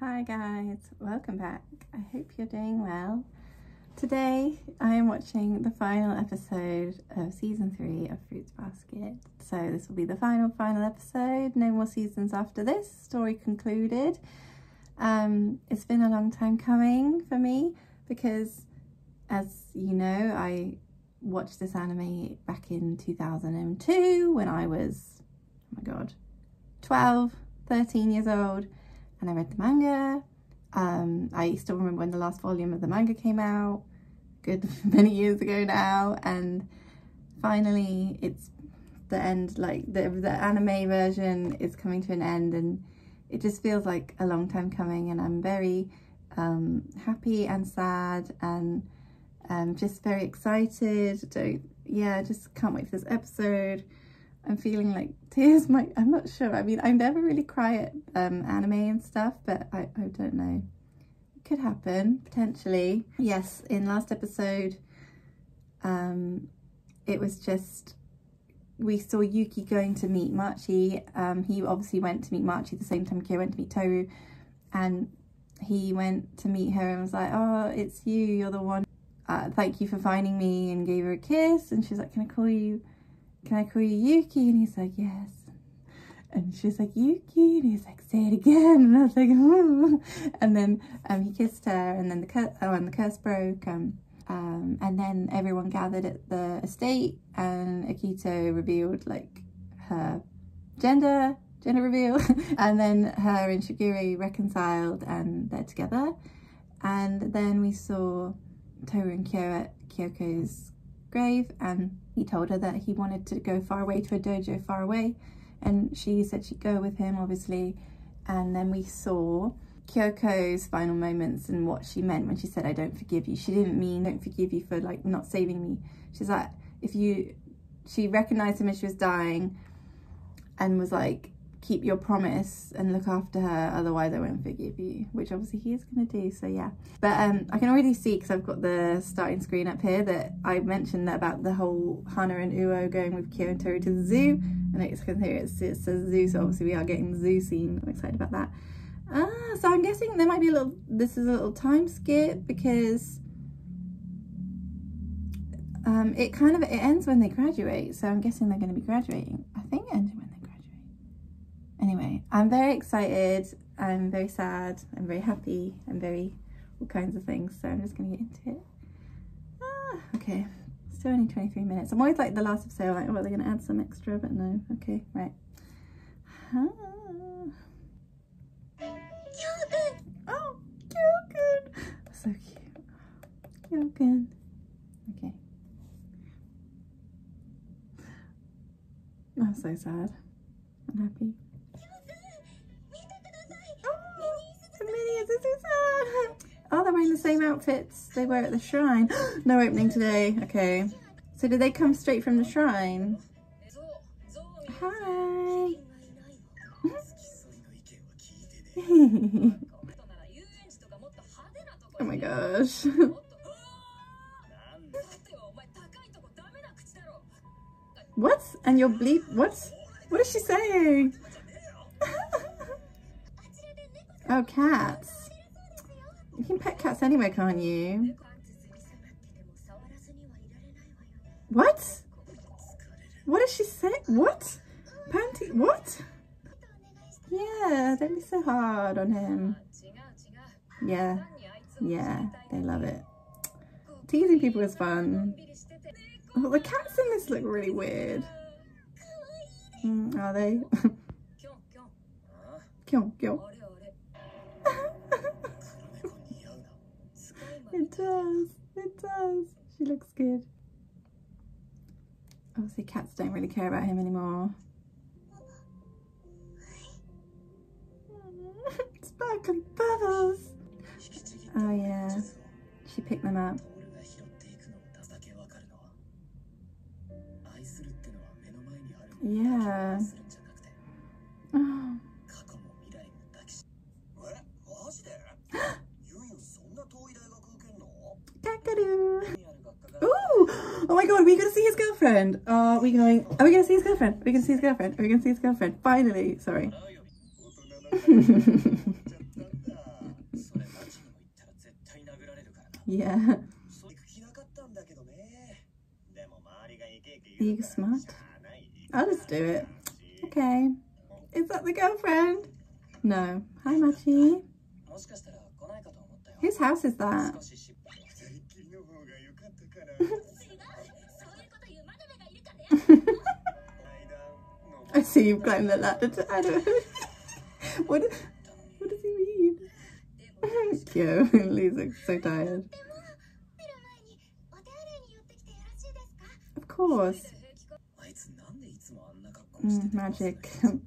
Hi guys, welcome back. I hope you're doing well. Today I am watching the final episode of season three of Fruits Basket. So this will be the final, final episode. No more seasons after this. Story concluded. Um, it's been a long time coming for me because as you know, I watched this anime back in 2002 when I was, oh my god, 12, 13 years old and I read the manga. Um, I still remember when the last volume of the manga came out, good many years ago now, and finally it's the end, like the, the anime version is coming to an end and it just feels like a long time coming and I'm very um, happy and sad and um, just very excited. Don't, yeah, just can't wait for this episode. I'm feeling like tears might, I'm not sure. I mean, I never really cry at um, anime and stuff, but I, I don't know. It could happen, potentially. Yes, in last episode, um, it was just, we saw Yuki going to meet Machi. Um, he obviously went to meet Machi the same time Kyo went to meet Toru. And he went to meet her and was like, oh, it's you, you're the one. Uh, thank you for finding me and gave her a kiss. And she's like, can I call you can I call you Yuki? And he's like, yes. And she's like, Yuki? And he's like, say it again. And I was like, oh. And then um, he kissed her and then the curse, oh, and the curse broke. Um, um, and then everyone gathered at the estate and Akito revealed like her gender, gender reveal. and then her and Shigure reconciled and they're together. And then we saw Toru and Kyo at Kyoko's grave and he told her that he wanted to go far away to a dojo far away and she said she'd go with him obviously. And then we saw Kyoko's final moments and what she meant when she said I don't forgive you. She didn't mean don't forgive you for like not saving me. She's like if you she recognized him as she was dying and was like keep your promise and look after her otherwise I won't forgive you which obviously he is going to do so yeah. But um I can already see because I've got the starting screen up here that I mentioned that about the whole Hana and Uo going with Kyo and Toru to the zoo. And it's because here it's, it says zoo so obviously we are getting the zoo scene. I'm excited about that. Ah so I'm guessing there might be a little this is a little time skip because um, it kind of it ends when they graduate so I'm guessing they're going to be graduating. I think when anyway, I'm very excited. I'm very sad. I'm very happy. I'm very all kinds of things. So I'm just going to get into it. Ah, okay. Still only 23 minutes. I'm always like the last episode, like, oh, they're going to add some extra, but no. Okay, right. Ah. Oh. So cute. Okay. I'm so sad. I'm happy. Oh, they're wearing the same outfits they wear at the shrine. no opening today. Okay. So did they come straight from the shrine? Hi. oh my gosh. what? And your bleep? What? What is she saying? Oh, cats. You can pet cats anywhere, can't you? What? What is she saying? What? Panty? What? Yeah, don't be so hard on him. Yeah, yeah, they love it. Teasing people is fun. Oh, the cats in this look really weird. Mm, are they? Kyo, kyo. It does. It does. She looks good. Obviously cats don't really care about him anymore. Sparkling bubbles. Oh yeah. She picked them up. Yeah. Oh my god, are we gonna see his girlfriend? Are we going are we gonna see his girlfriend? Are we gonna see his girlfriend? Are we gonna see his girlfriend? Finally, sorry. yeah. Are you smart? I'll just do it. Okay. Is that the girlfriend? No. Hi, Machi. Whose house is that? I see you've climbed the ladder to Adam. what, what does he mean? Thank Kyo, Lisa, so tired. Of course. Mm, magic.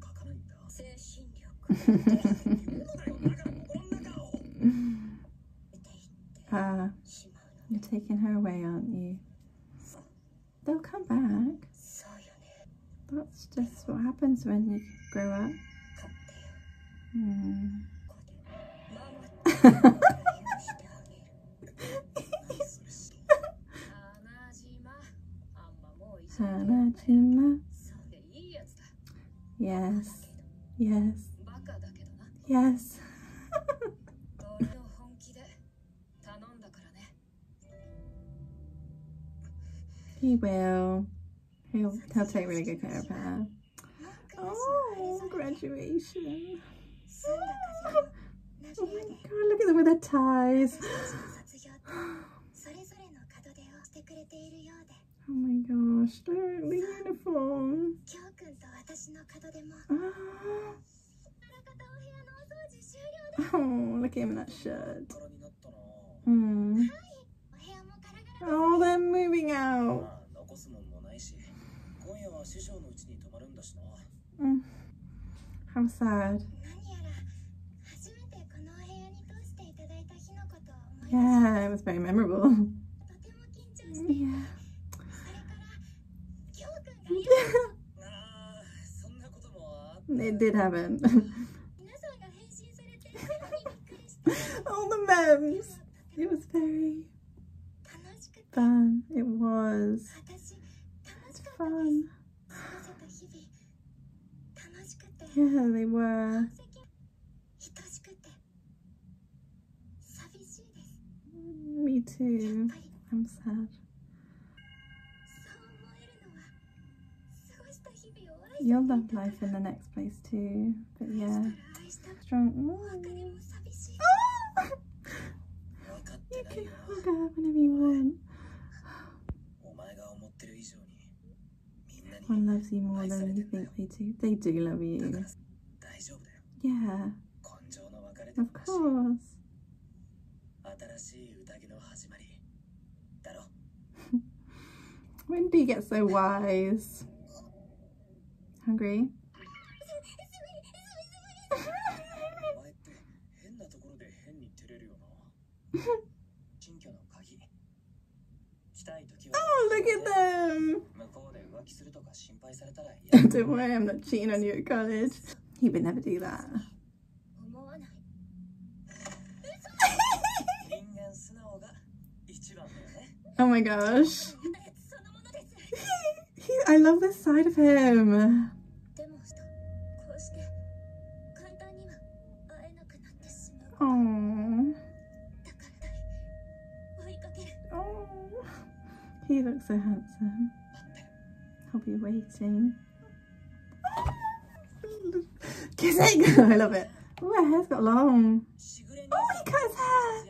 ah, you're taking her away, aren't you? It's just what happens when you grow up. Mm. Yes. Yes. Yes. he will. He'll, he'll take really good care of her. Oh, graduation. Oh, my god, look at them with their ties. Oh my gosh, look, the uniform. Oh, look at him in that shirt. Mm. Oh, they're moving out. 師匠のうちに泊まるんだしな Mm. How sad. 何やら初めてこのお部屋に通していただいた日のことを思い出し Yeah, it was very memorable. とても緊張していて Yeah. それからきょうくんがい ああそんなこともあった it did happen. 皆さんが変身されてすごいびっくりして All the memes. It was very 楽しくて fun. It was 私楽しかったです fun. Yeah, they were. Me too. I'm sad. You'll love life in the next place too. But yeah, strong. Oh. you can hug her whenever you want. Everyone loves you more than you think they do. They do love you. Yeah. Of course. when do you get so wise? Hungry? oh, look at them! Don't worry, I'm not cheating on you at college. He would never do that. oh my gosh. he, I love this side of him. Aww. Aww. He looks so handsome. I'll be waiting. Kissing! I love it. Oh, her hair's got long. Oh, he cuts hair!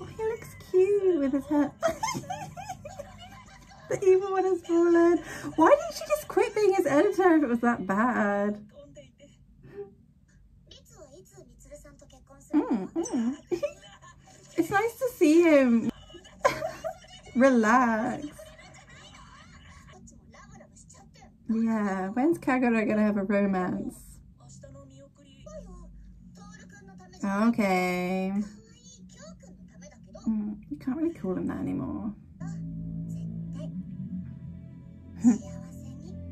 Oh, he looks cute with his hair. the evil one has fallen. Why didn't she just quit being his editor if it was that bad? Mm, mm. it's nice to see him. Relax. Yeah, when's Kagura gonna have a romance? Okay. Mm, you can't really call him that anymore. Hmm.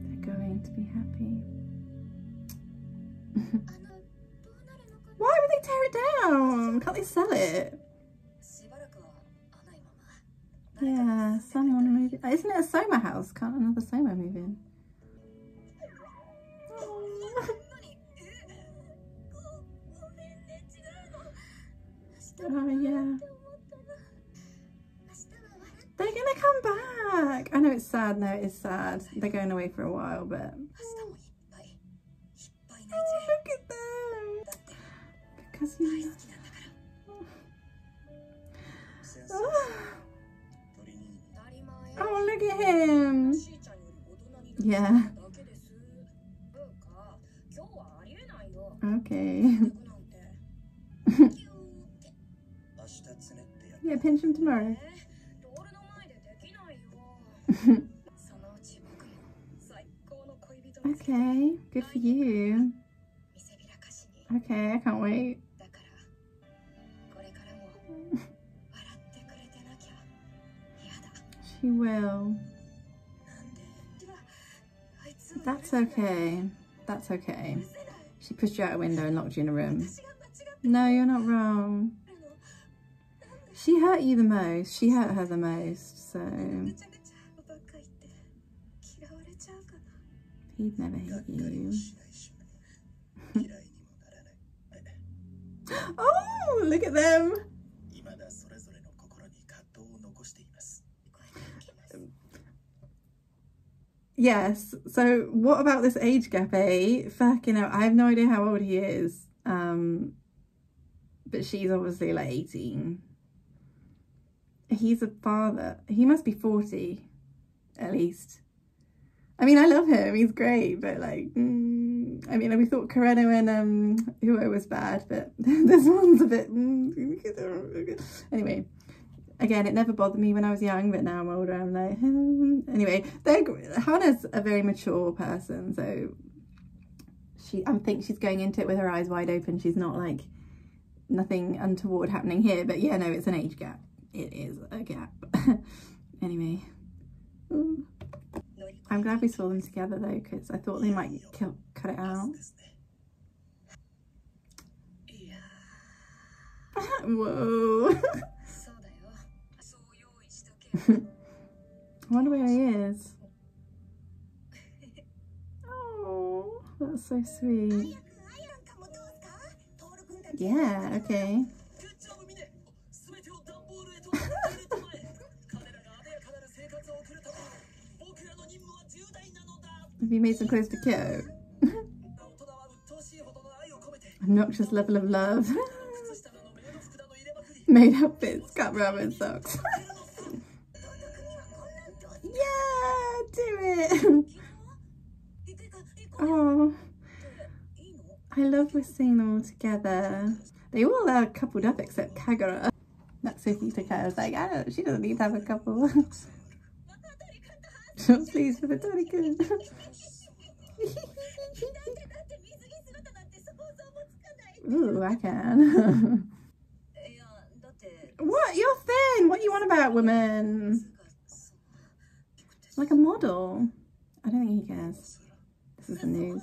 They're going to be happy. Why would they tear it down? Can't they sell it? Yeah, someone moving. Isn't it a Soma house? Can't another Soma move in? Oh. yeah. They're gonna come back. I know it's sad now, it is sad. They're going away for a while, but. Oh, look at them. Because you. him. Yeah. Okay. yeah, pinch him tomorrow. okay, good for you. Okay, I can't wait. she will. That's okay. That's okay. She pushed you out a window and locked you in a room. No, you're not wrong. She hurt you the most. She hurt her the most, so... He'd never hit you. oh, look at them. Yes. So what about this age gap, eh? Fucking hell. I have no idea how old he is. Um, but she's obviously like 18. He's a father. He must be 40, at least. I mean, I love him. He's great, but like, mm, I mean, we thought Kureno and um, Uo was bad, but this one's a bit. Mm, anyway, again, it never bothered me when I was young, but now I'm older, I'm like, hmm. anyway, Hana's a very mature person, so she, I think she's going into it with her eyes wide open. She's not like nothing untoward happening here, but yeah, no, it's an age gap. It is a gap. anyway. I'm glad we saw them together though, because I thought they might kill, cut it out. Whoa. I wonder where he is. Oh, that's so sweet. Yeah, okay. Have you made some clothes for Kyo? Obnoxious level of love. made outfits, cut rubber socks. Damn it! oh, I love we're seeing them all together. They all are coupled up except Kagura. That's if you took her. I was like, oh, she doesn't need to have a couple. Short Please, for the Torikin. Ooh, I can. what? You're thin. What do you want about women? like a model. I don't think he cares. This is the news.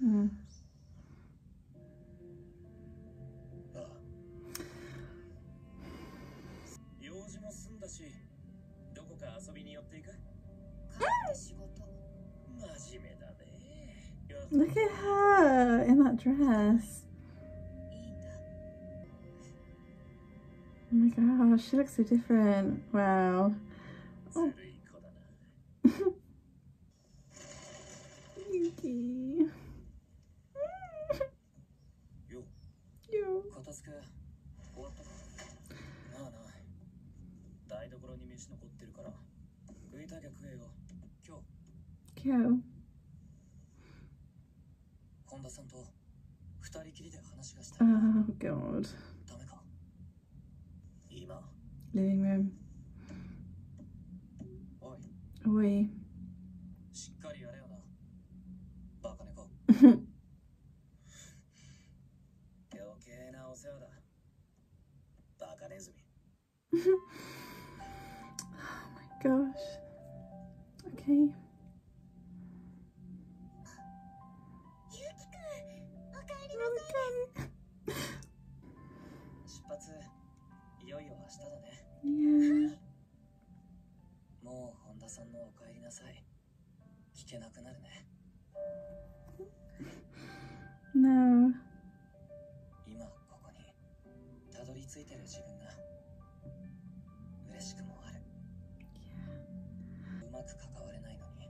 Hmm. Look at her in that dress. Oh my gosh, she looks so different. Wow. ずるい子だな Yuki. よ Yo. 片付け終わったかなあなあ台所に飯残ってるから食いたきゃ食えよ今日 Kyo. 本田さんと二人きりで話がしたい Oh god. living room. Oi. oh my gosh. Okay. 明日だね.もう本田さんのお帰りなさい聞けなくなるね No. 今ここにたどり着いてる自分が嬉しくもあるうまく関われないのに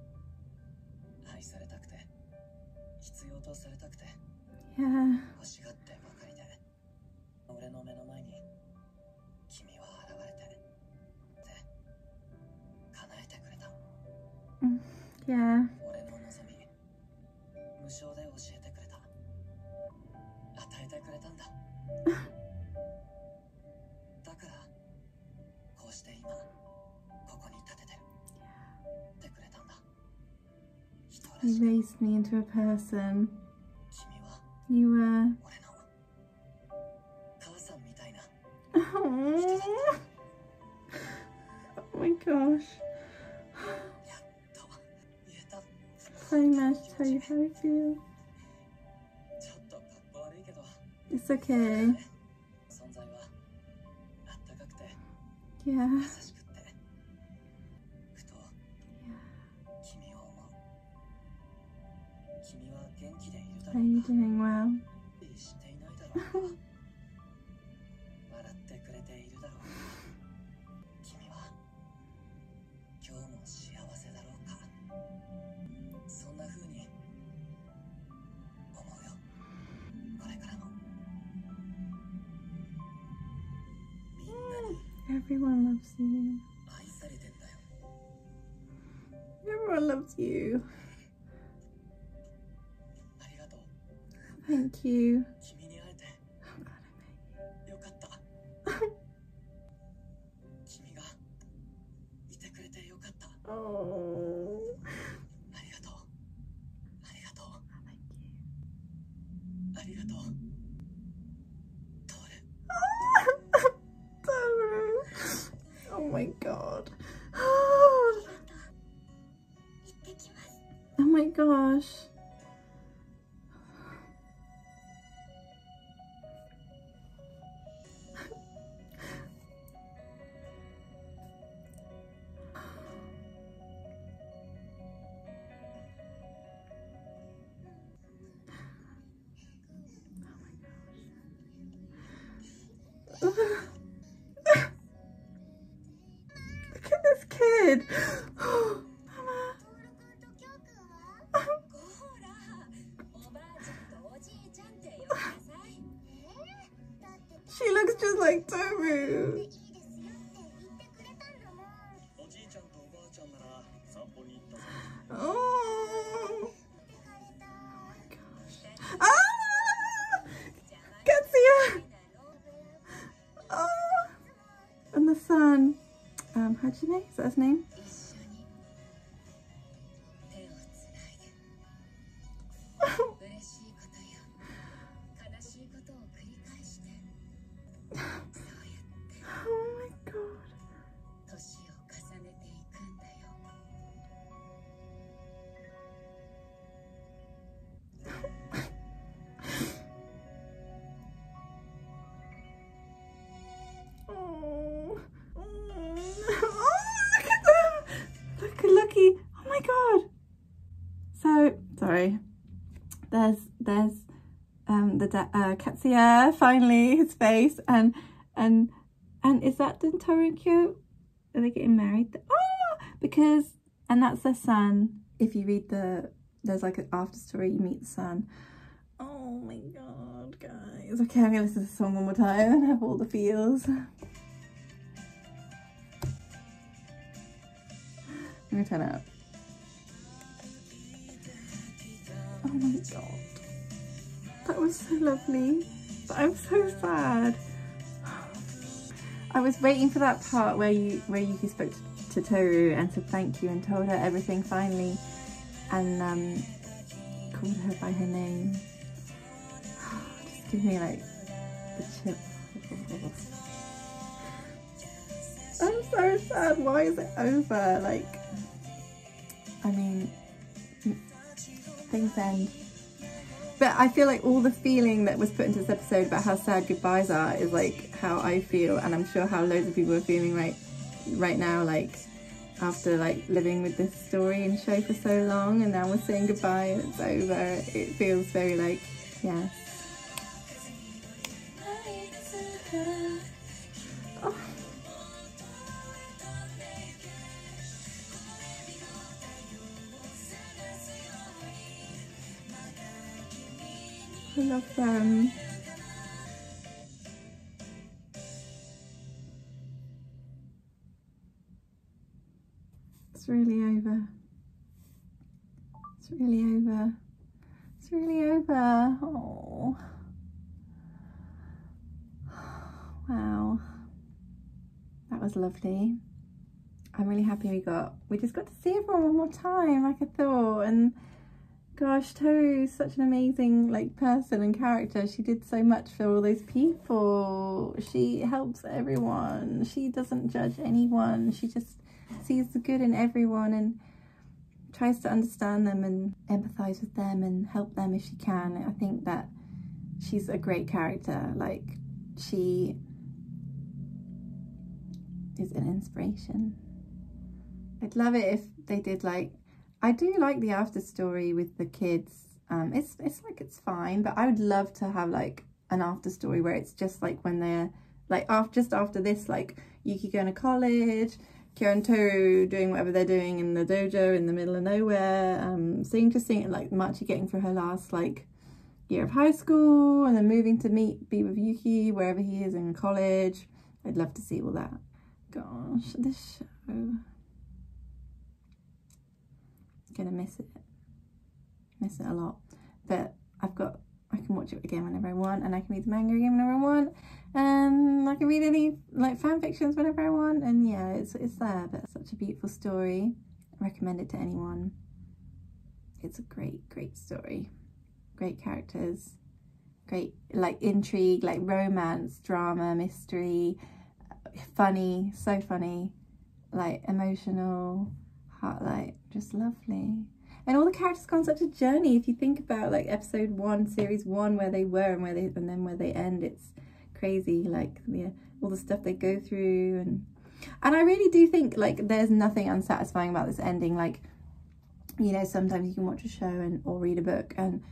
愛されたくて必要とされたくて Yeah. Mm, you raised me into a person. You were... oh my gosh. very much how you, how you feel. It's okay. Yeah. Are you doing well? Everyone loves you. Thank you. I'm you. oh. Gosh. Look at this kid. You? Is that his name? There's, um, the, uh, Katsuya, finally, his face, and, and, and is that Dentaro and Kyo? Are they getting married? Oh, because, and that's their son. If you read the, there's like an after story, you meet the son. Oh my god, guys. Okay, I'm gonna listen to the song one more time and have all the feels. I'm gonna turn it up. Oh my god. That was so lovely. But I'm so sad. I was waiting for that part where you where Yuki spoke to, to Toru and said thank you and told her everything finally and um called her by her name. Just give me like the chip. I'm so sad. Why is it over? Like, I mean, things end. But I feel like all the feeling that was put into this episode about how sad goodbyes are is like how I feel, and I'm sure how loads of people are feeling right right now. Like after like living with this story and show for so long, and now we're saying goodbye and it's over. It feels very like Yes. Them. It's really over. It's really over. It's really over. Oh. Wow. That was lovely. I'm really happy we got, we just got to see everyone one more time, like I thought. And gosh, Toru's such an amazing like person and character. She did so much for all those people. She helps everyone. She doesn't judge anyone. She just sees the good in everyone and tries to understand them and empathize with them and help them if she can. I think that she's a great character. Like she is an inspiration. I'd love it if they did like I do like the after story with the kids. Um it's it's like it's fine, but I would love to have like an after story where it's just like when they're like after just after this like Yuki going to college, and Toru doing whatever they're doing in the dojo in the middle of nowhere, um seeing to seeing like Machi getting for her last like year of high school and then moving to meet be with Yuki wherever he is in college. I'd love to see all that. Gosh, this show gonna miss it miss it a lot. But I've got I can watch it again whenever I want and I can read the manga again whenever I want and I can read any like fan fictions whenever I want and yeah it's, it's there but it's such a beautiful story. I recommend it to anyone. It's a great great story. Great characters. Great like intrigue like romance drama mystery uh, funny so funny. Like emotional heart like just lovely. And all the characters go on such a journey. If you think about like episode one series one where they were and where they and then where they end it's crazy like yeah all the stuff they go through and and i really do think like there's nothing unsatisfying about this ending. Like you know sometimes you can watch a show and or read a book and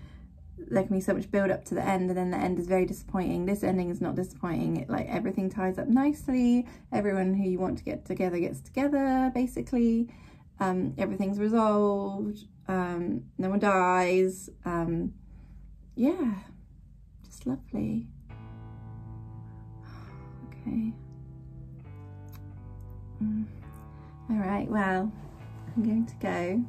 there can be so much build up to the end and then the end is very disappointing. This ending is not disappointing. It like everything ties up nicely. Everyone who you want to get together gets together basically um, everything's resolved, um, no one dies, um, yeah, just lovely. Okay. Mm. All right, well, I'm going to go.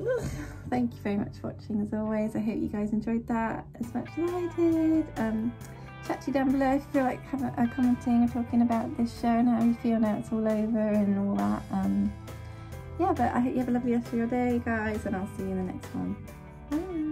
Ugh. Thank you very much for watching as always. I hope you guys enjoyed that as much as I did. Um, chat to you down below if you feel like commenting or talking about this show and how you feel now it's all over and all that. Um, yeah, but I hope you have a lovely rest of your day, guys, and I'll see you in the next one.